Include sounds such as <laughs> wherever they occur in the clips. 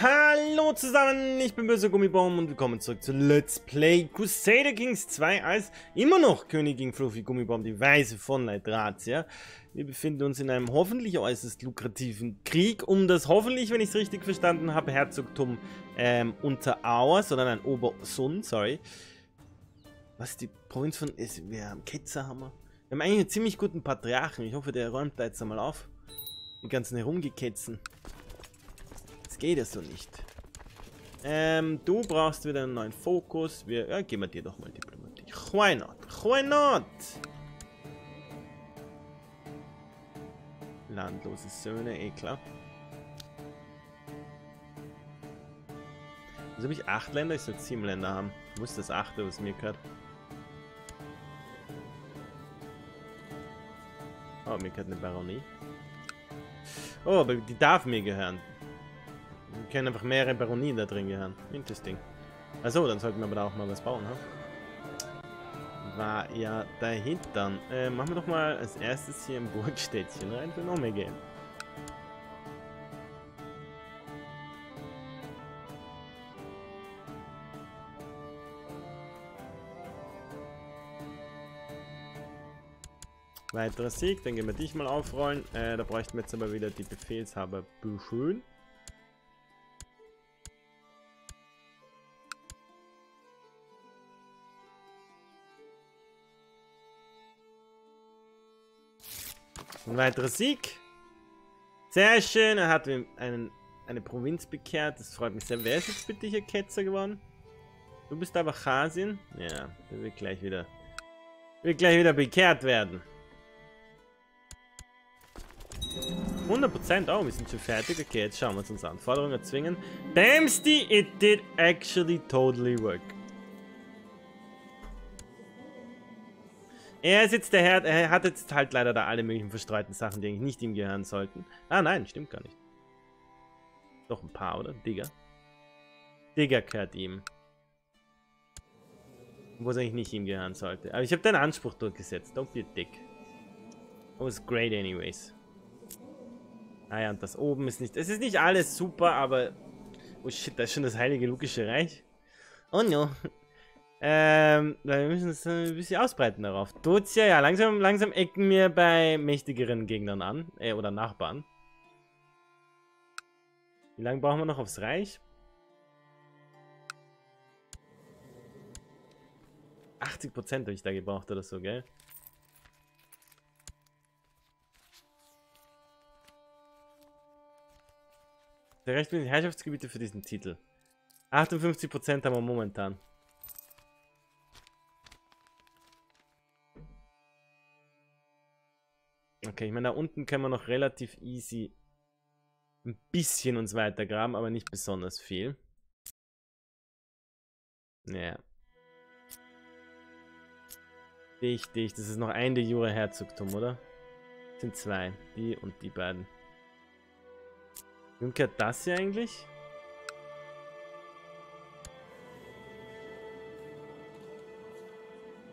Hallo zusammen, ich bin Böser Gummibaum und willkommen zurück zu Let's Play Crusader Kings 2 als immer noch Königin Fluffy Gummibaum, die Weise von Leidratia. Wir befinden uns in einem hoffentlich äußerst lukrativen Krieg um das hoffentlich, wenn ich es richtig verstanden habe, Herzogtum ähm, Unterauer, sondern ein Obersun, sorry. Was die Provinz von... Ist, wir haben Ketzerhammer. Wir haben eigentlich einen ziemlich guten Patriarchen. Ich hoffe, der räumt da jetzt einmal auf. Die ganzen Herumgeketzen geht es so nicht. Ähm, du brauchst wieder einen neuen Fokus. Wir, ja, geben wir dir doch mal Diplomatie. Why not? Why not? Landlose Söhne, eh klar. Wieso habe ich acht Länder? Ich soll sieben Länder haben. Ich muss das achte, was mir gehört. Oh, mir gehört eine Baronie. Oh, aber die darf mir gehören. Können einfach mehrere Baronien da drin gehören. Interesting. Also, dann sollten wir aber da auch mal was bauen, ha? War ja dahinter. Äh, machen wir doch mal als erstes hier ein Burgstädtchen rein für noch mehr Geld. Weiterer Sieg, dann gehen wir dich mal aufrollen. Äh, da bräuchten wir jetzt aber wieder die Befehlshaber Büschön. Ein weiterer Sieg. Sehr schön. Er hat einen, eine Provinz bekehrt. Das freut mich sehr. Wer ist jetzt bitte hier Ketzer geworden? Du bist aber Chasien? Ja, der wird gleich wieder wird gleich wieder bekehrt werden. 100% oh, wir sind schon fertig. Okay, jetzt schauen wir uns unsere Anforderungen erzwingen. Damsty, it did actually totally work. Er ist jetzt der Herr, er hat jetzt halt leider da alle möglichen verstreuten Sachen, die eigentlich nicht ihm gehören sollten. Ah nein, stimmt gar nicht. Doch ein paar, oder? Digger. Digger gehört ihm. Wo es eigentlich nicht ihm gehören sollte. Aber ich habe deinen Anspruch durchgesetzt. Don't be a dick. Oh, it's great anyways. Ah ja, und das oben ist nicht... Es ist nicht alles super, aber... Oh shit, da ist schon das heilige Lukische Reich. Oh no. Ähm, wir müssen es ein bisschen ausbreiten darauf. Tut's ja, langsam, langsam ecken wir bei mächtigeren Gegnern an. Äh, oder Nachbarn. Wie lange brauchen wir noch aufs Reich? 80% habe ich da gebraucht oder so, gell? Der Recht den Herrschaftsgebiete für diesen Titel. 58% haben wir momentan. Okay, ich meine, da unten können wir noch relativ easy ein bisschen uns weitergraben, aber nicht besonders viel. Naja. Dich, dich. Das ist noch ein de jure Herzogtum, oder? Das sind zwei. Die und die beiden. Wem gehört das hier eigentlich?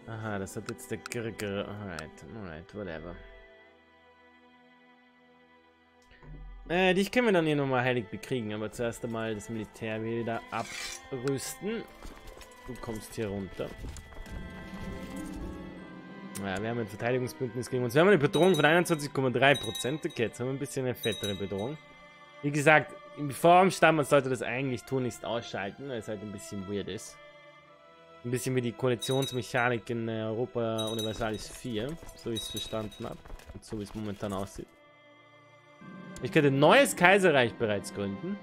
Aha, das hat jetzt der Grr. Alright, alright, whatever. Äh, dich können wir dann hier nochmal heilig bekriegen, aber zuerst einmal das Militär wieder abrüsten. Du kommst hier runter. Ja, wir haben ein Verteidigungsbündnis gegen uns. Wir haben eine Bedrohung von 21,3%. Okay, jetzt haben wir ein bisschen eine fettere Bedrohung. Wie gesagt, im Formstamm, man sollte das eigentlich tunlichst ausschalten, weil es halt ein bisschen weird ist. Ein bisschen wie die Koalitionsmechanik in Europa Universalis 4, so wie ich es verstanden habe. Und so wie es momentan aussieht. Ich könnte ein neues Kaiserreich bereits gründen.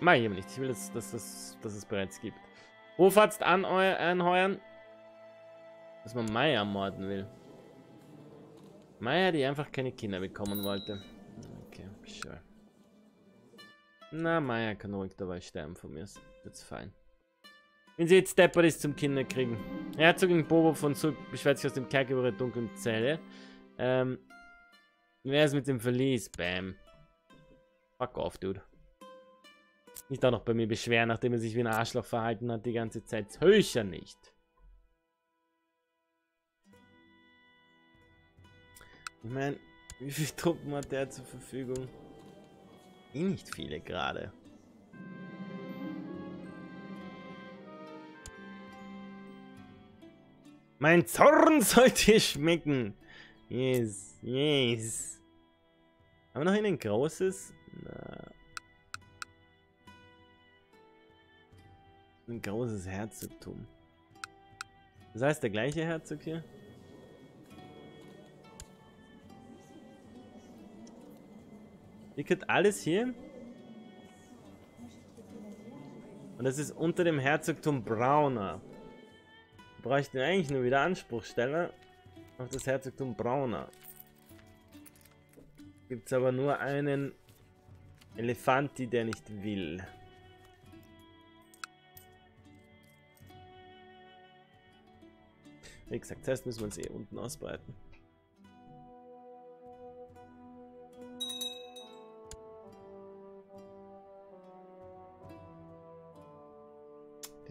Mach ich aber nicht. Ich will, dass, dass, dass, dass es bereits gibt. Hofarzt anheuern. Dass man Maya ermorden will. Maya, die einfach keine Kinder bekommen wollte. Okay, sure. Na, Maya kann ruhig dabei sterben von mir. That's fine. Wenn sie jetzt deppert ist zum Kinderkriegen. Herzogin Bobo von Zug beschwert sich aus dem Kerker über ihre dunklen Zelle. Ähm, Wer ist mit dem Verlies? Bam. Fuck off, dude. Nicht auch noch bei mir beschweren, nachdem er sich wie ein Arschloch verhalten hat die ganze Zeit. Höcher nicht. Ich meine, wie viele Truppen hat der zur Verfügung? Eh nicht viele gerade. Mein Zorn <laughs> sollte schmecken. Yes, yes. Haben wir noch ein großes? Na. Ein großes Herzogtum. Das heißt der gleiche Herzog hier? Liegt alles hier? Und das ist unter dem Herzogtum Brauner. Bräuchten eigentlich nur wieder Anspruchsteller auf das Herzogtum Brauner. Gibt es aber nur einen Elefanti, der nicht will. Wie gesagt, zuerst müssen wir uns eh unten ausbreiten.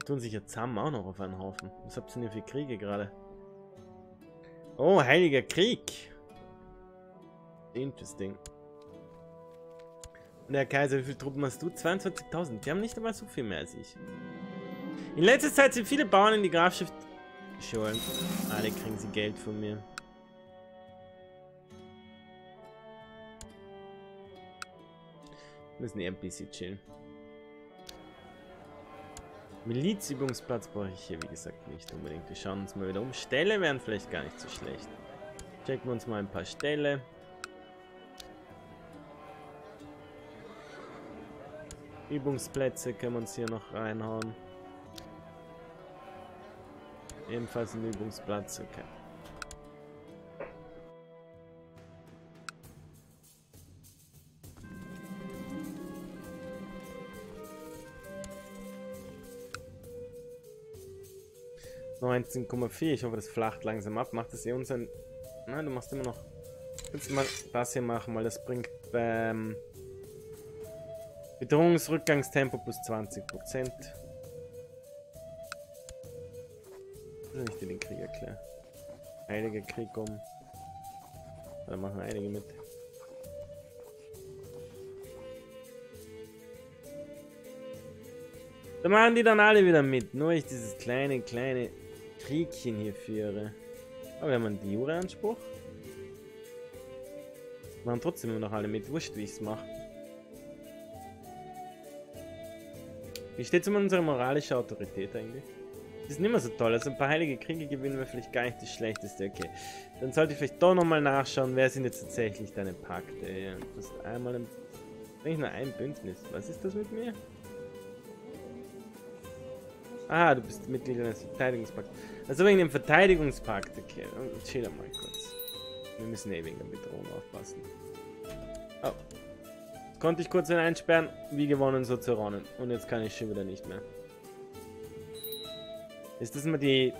tun sich ja zusammen auch noch auf einen Haufen. Was habt ihr denn hier für Kriege gerade? Oh, Heiliger Krieg. Interesting. Und der Kaiser, wie viele Truppen hast du? 22.000. Die haben nicht einmal so viel mehr als ich. In letzter Zeit sind viele Bauern in die Grafschaft geschoren. Alle kriegen sie Geld von mir. Müssen die NPC chillen. Milizübungsplatz brauche ich hier, wie gesagt, nicht unbedingt. Wir schauen uns mal wieder um. Ställe wären vielleicht gar nicht so schlecht. Checken wir uns mal ein paar Ställe. Übungsplätze können wir uns hier noch reinhauen. Ebenfalls ein Übungsplatz, okay. 19,4. Ich hoffe, das flacht langsam ab. Macht das eh unseren... Nein, du machst immer noch... Du mal das hier machen, weil das bringt beim... Bedrohungsrückgangstempo plus 20%. Das ist nicht den Krieg erklären. Heiliger Krieg um. Da machen einige mit. Da machen die dann alle wieder mit. Nur ich dieses kleine, kleine Kriegchen hier führe. Aber wir haben einen Jure-Anspruch. Machen trotzdem immer noch alle mit. Wurscht, wie ich es mache. Wie steht es um unsere moralische Autorität eigentlich? Das ist nicht mehr so toll. Also ein paar heilige Kriege gewinnen wir vielleicht gar nicht das Schlechteste. Okay. Dann sollte ich vielleicht doch nochmal nachschauen, wer sind jetzt tatsächlich deine Pakte. Ja, das einmal ein... Eigentlich nur ein Bündnis. Was ist das mit mir? Ah, du bist Mitglied eines Verteidigungspakts. Also wegen dem Verteidigungspakt, okay. Chill mal kurz. Wir müssen eh wegen der Bedrohung aufpassen. Oh. Konnte ich kurz einsperren, wie gewonnen, so zerronnen. Und jetzt kann ich schon wieder nicht mehr. Ist das mal die...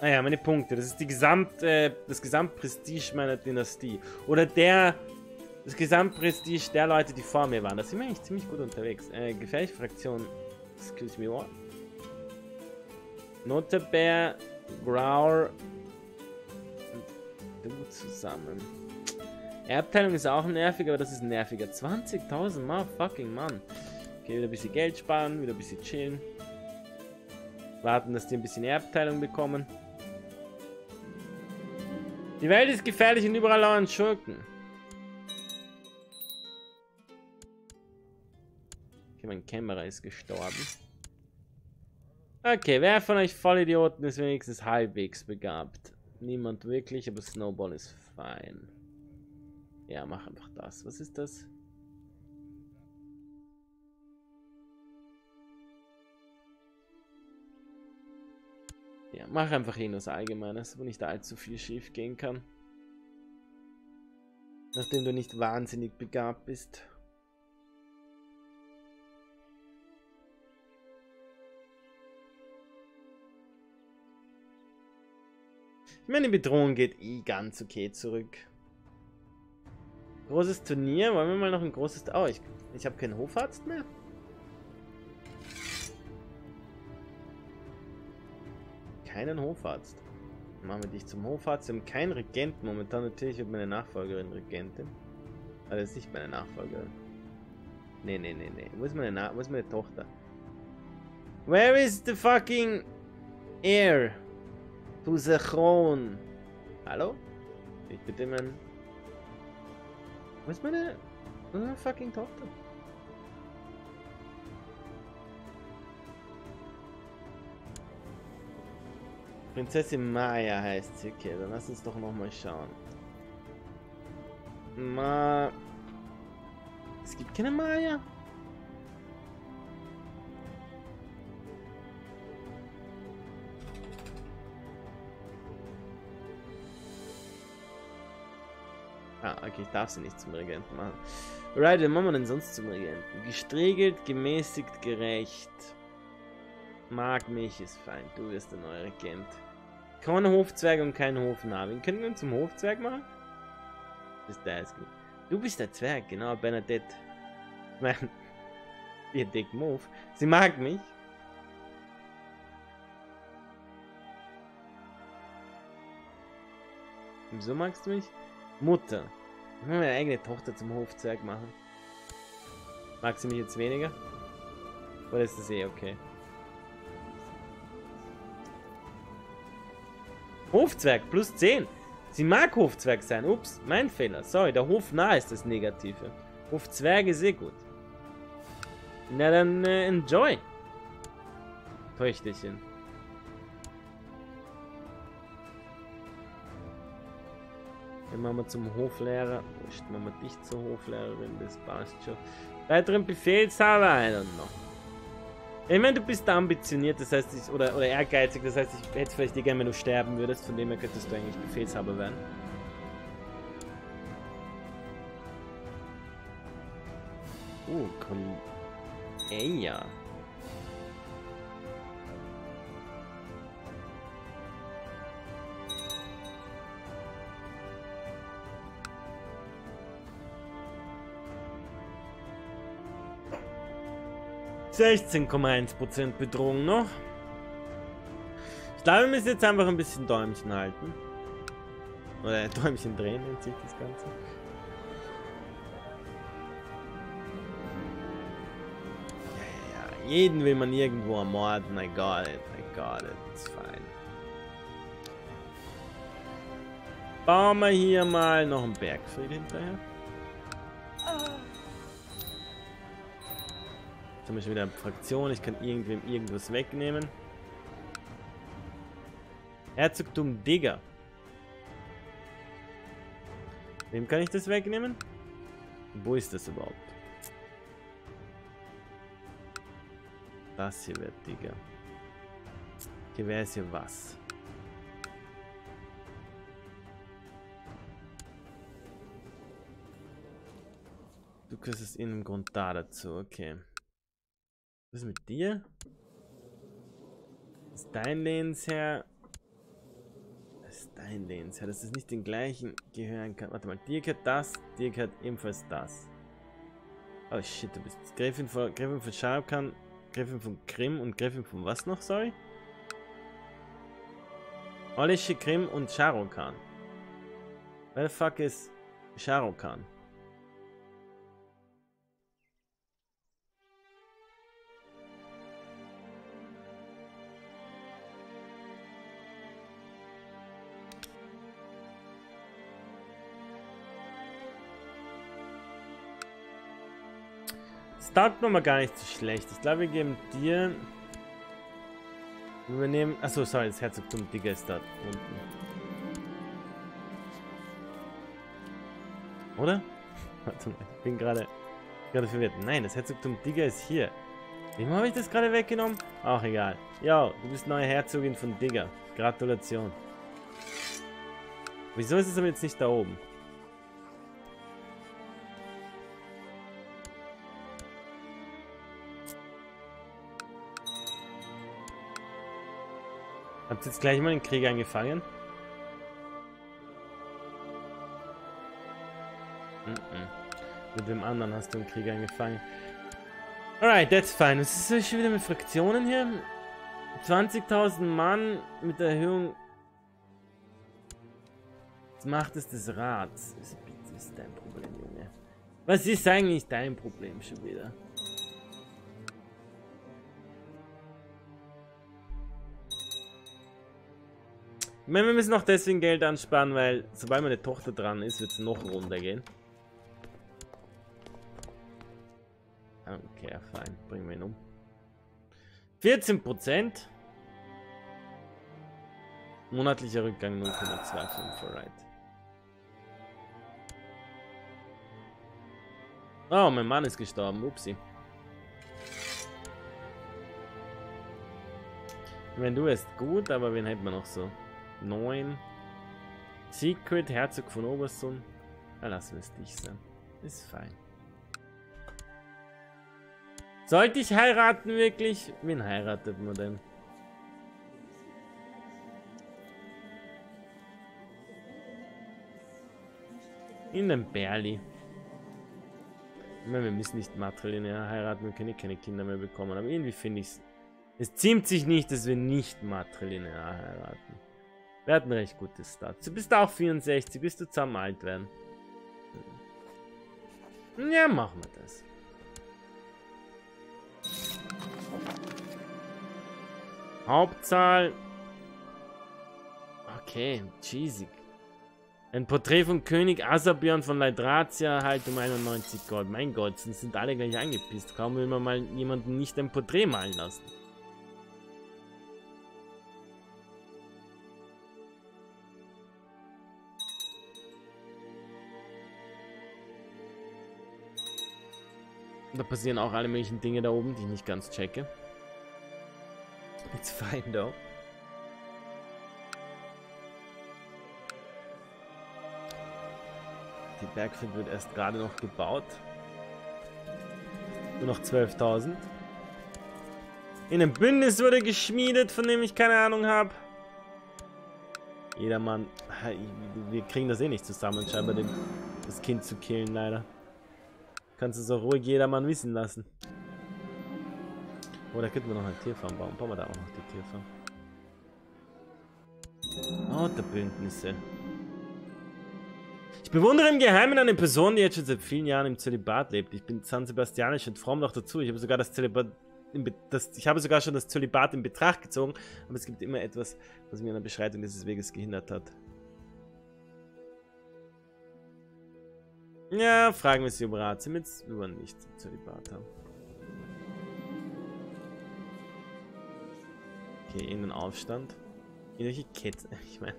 Ah ja, meine Punkte. Das ist die Gesamt, äh, das Gesamtprestige meiner Dynastie. Oder der... Das Gesamtprestige der Leute, die vor mir waren. Da sind wir eigentlich ziemlich gut unterwegs. Äh, gefährliche Fraktion. Excuse me, what? Notebear, Growl und du zusammen. Erbteilung ist auch nervig, aber das ist nerviger. 20.000 Mal fucking Mann. Okay, wieder ein bisschen Geld sparen, wieder ein bisschen chillen. Warten, dass die ein bisschen Erbteilung bekommen. Die Welt ist gefährlich und überall lauern Schurken. Okay, mein Kämmerer ist gestorben. Okay, wer von euch Vollidioten ist wenigstens halbwegs begabt? Niemand wirklich, aber Snowball ist fein. Ja, mach einfach das. Was ist das? Ja, mach einfach eh nur Allgemeines, wo nicht allzu viel schief gehen kann. Nachdem du nicht wahnsinnig begabt bist. Meine Bedrohung geht eh ganz okay zurück. Großes Turnier. Wollen wir mal noch ein großes... Oh, ich, ich habe keinen Hofarzt mehr. Keinen Hofarzt. Machen wir dich zum Hofarzt. Wir haben keinen Regenten momentan. Natürlich wird meine Nachfolgerin Regentin. Aber das ist nicht meine Nachfolgerin. Nee, nee, nee, nee. Wo ist meine, Na Wo ist meine Tochter? Where is the fucking heir? Pusachron. Hallo? Ich bitte mein... Wo ist meine... Wo ist meine fucking Tochter? Prinzessin Maya heißt sie. Okay, dann lass uns doch noch mal schauen. Ma... Es gibt keine Maya? Okay, ich darf sie nicht zum Regenten machen. Right, wen machen wir denn sonst zum Regenten? Gestriegelt, gemäßigt, gerecht. Mag mich, ist fein. Du wirst der neue Regent. Kein Hofzwerg und kein Hofnarr. Wen können wir zum Hofzwerg machen? Das ist der gut. Du bist der Zwerg, genau, Bernadette. Ich meine, <laughs> ihr Dick Move. Sie mag mich. Wieso magst du mich? Mutter. Meine eigene Tochter zum Hofzwerg machen. Mag sie mich jetzt weniger? Oder ist das eh okay? Hofzwerg plus 10. Sie mag Hofzwerg sein. Ups, mein Fehler. Sorry, der Hofnah ist das Negative. Hofzwerg ist eh gut. Na dann äh, enjoy. Töchterchen. Dann machen wir zum Hoflehrer. Wurscht, machen wir dich zur Hoflehrerin, das passt schon. Weiteren Befehlshaber, I don't know. Ich meine, du bist ambitioniert, das heißt, ich, oder, oder ehrgeizig, das heißt, ich hätte vielleicht dir gerne, wenn du sterben würdest, von dem her könntest du eigentlich Befehlshaber werden. Oh, komm. Ey, ja. Sechzehn Komma eins Prozent Bedrohung noch. Ich glaube, wir müssen jetzt einfach ein bisschen Däumchen halten. Oder Däumchen drehen, nennt sich das Ganze. Jeden will man irgendwo ermorden. I got it. I got it. It's fine. Bauen wir hier mal noch einen Bergfried hinterher. Wir schon wieder Fraktion. Ich kann irgendwem irgendwas wegnehmen. Herzogtum Digger. Wem kann ich das wegnehmen? Wo ist das überhaupt? Das hier wird, Digga. Hier wäre es hier was. Du kriegst es in einem Grund da dazu, okay. Was ist mit dir? Das ist dein Lehnsherr. Das ist dein Lehnsherr, dass es nicht den gleichen gehören kann. Warte mal, dir gehört das, dir gehört ebenfalls das. Oh shit, du bist Gräfin von, Gräfin von Scharkan, Gräfin von Krim und Gräfin von was noch, sorry? Olische Krim und Sharokan. Where the fuck is? Das mal gar nicht so schlecht. Ich glaube, wir geben dir... Wir übernehmen... Achso, sorry, das Herzogtum Digger ist da unten. Oder? <laughs> Warte mal, ich bin gerade gerade verwirrt. Nein, das Herzogtum Digger ist hier. Wem habe ich das gerade weggenommen? Auch egal. Ja, du bist neue Herzogin von Digger. Gratulation. Wieso ist es aber jetzt nicht da oben? Habt ihr jetzt gleich mal den Krieg angefangen? Mit dem anderen hast du einen Krieg angefangen. Alright, that's fine. Was ist schon wieder mit Fraktionen hier? 20.000 Mann mit der Erhöhung Was macht es des Rats. Was ist dein Problem, Junge? Was ist eigentlich dein Problem schon wieder? Meine, wir müssen auch deswegen Geld ansparen, weil sobald meine Tochter dran ist, wird es noch runtergehen. Okay, fein. Bringen wir ihn um. 14 Prozent. Monatlicher Rückgang 0,25, alright. Oh, mein Mann ist gestorben, upsi. Wenn du ist gut, aber wen hätten wir noch so? 9. Secret, Herzog von Obersund. Ja, lassen wir es dich sein. Ist fein. Sollte ich heiraten wirklich? Wen heiratet man denn? In den Berli. Ich meine, wir müssen nicht matrilinear heiraten, wir können keine Kinder mehr bekommen. Aber irgendwie finde ich es. Es ziemt sich nicht, dass wir nicht matrilinear heiraten. Wir hatten recht gutes Start. Du bist auch 64, bis du zusammen alt werden. Ja, machen wir das. Hauptzahl. Okay, cheesy. Ein Porträt von König Asabion von Leidratia halt um 91 Gold. Mein Gott, sind alle gleich angepisst. Kaum will man mal jemanden nicht ein Porträt malen lassen. Da passieren auch alle möglichen Dinge da oben, die ich nicht ganz checke. It's fine though. Die Bergfeld wird erst gerade noch gebaut. Nur noch 12.000. In einem Bündnis wurde geschmiedet, von dem ich keine Ahnung habe. Jedermann. Wir kriegen das eh nicht zusammen, scheinbar das Kind zu killen, leider. Kannst du es auch ruhig jedermann wissen lassen. Oh, da könnten wir noch eine Tierfarm bauen. Bauen wir da auch noch die Tierfarm. Oh, der Bündnisse. Ich bewundere im Geheimen eine Person, die jetzt schon seit vielen Jahren im Zölibat lebt. Ich bin San Sebastianisch und fromm noch dazu. Ich habe sogar das Zölibat das, ich habe sogar schon das Zölibat in Betracht gezogen, aber es gibt immer etwas, was mir an der Beschreitung dieses Weges gehindert hat. Ja, fragen wir sie um Rat. Sie mit über nicht Zölibat haben. Okay, in den Aufstand. In welche Kette? <laughs> Ich meine.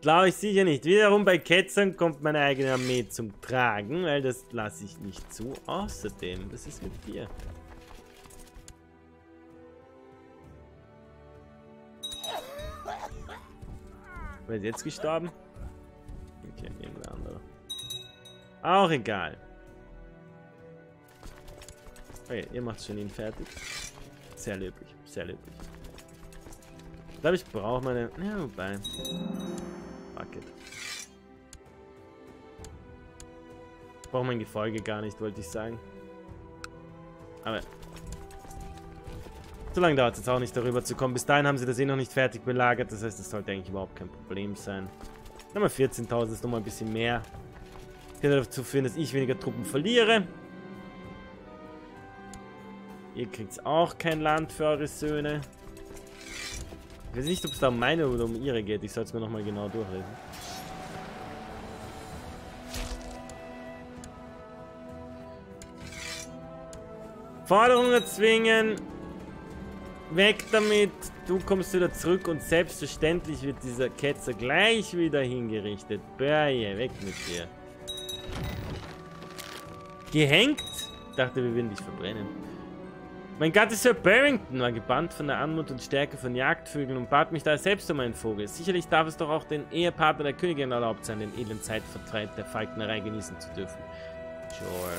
Glaube ich sicher nicht. Wiederum bei Ketzern kommt meine eigene Armee zum Tragen, weil das lasse ich nicht zu. Außerdem, was ist mit dir? Wer ist jetzt gestorben? Okay, irgendwer andere. Auch egal. Okay, ihr macht schon ihn fertig. Sehr löblich, sehr löblich. Ich glaube, ich brauche meine... Ja, wobei... Fuck it. Ich brauche mein Gefolge gar nicht, wollte ich sagen. Aber... So lange dauert es jetzt auch nicht, darüber zu kommen. Bis dahin haben sie das eh noch nicht fertig belagert. Das heißt, das sollte eigentlich überhaupt kein Problem sein. Nochmal 14.000 ist nochmal ein bisschen mehr. Das könnte dazu führen, dass ich weniger Truppen verliere. Ihr kriegt auch kein Land für eure Söhne. Ich weiß nicht, ob es da um meine oder um ihre geht. Ich soll es mir nochmal genau durchlesen. Forderungen erzwingen. Weg damit. Du kommst wieder zurück und selbstverständlich wird dieser Ketzer gleich wieder hingerichtet. Börje, weg mit dir. Gehängt? Dachte, wir würden dich verbrennen. Mein Gatte Sir Barrington war gebannt von der Anmut und Stärke von Jagdvögeln und bat mich da selbst um einen Vogel. Sicherlich darf es doch auch den Ehepartner der Königin erlaubt sein, den edlen Zeitvertreib der Falknerei genießen zu dürfen. Sure.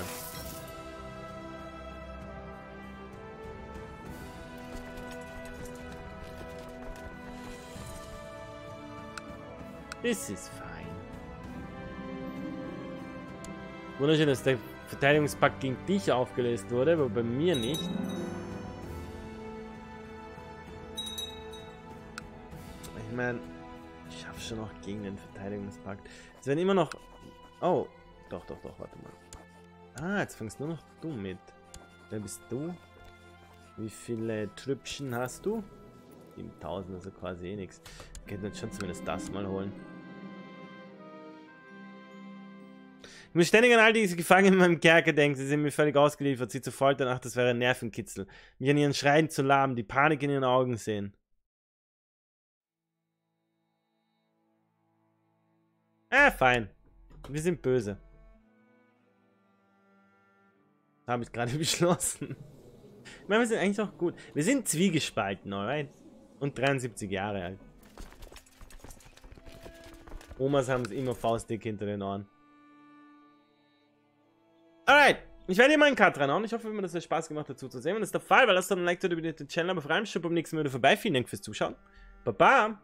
This is fine. Wunderschön, dass der Verteidigungspakt gegen dich aufgelöst wurde, aber bei mir nicht. Ich meine, ich schaffe schon noch gegen den Verteidigungspakt. Es werden immer noch... Oh, doch, doch, doch, warte mal. Ah, jetzt fängst nur noch du mit. Wer bist du? Wie viele Trüppchen hast du? 7000, also quasi eh nichts. könnten uns schon zumindest das mal holen. Ich muss ständig an all diese Gefangenen in meinem Kerker denken. Sie sind mir völlig ausgeliefert. Sie zu foltern, ach, das wäre ein Nervenkitzel. Mich an ihren Schreien zu lahmen, die Panik in ihren Augen sehen. Ah, fein. Wir sind böse. Habe ich gerade <laughs> beschlossen. Ich meine, wir sind eigentlich auch gut. Wir sind zwiegespalten, alright? Und 73 Jahre alt. Omas haben es immer faustdick hinter den Ohren. Alright. Ich werde hier mal einen Cut reinhauen. Ich hoffe, mir das hat Spaß gemacht dazu zu sehen. Wenn das der Fall war, lasst doch ein Like da über den Channel. Aber vor allem schon beim nächsten Mal wieder vorbei. Vielen Dank fürs Zuschauen. Baba.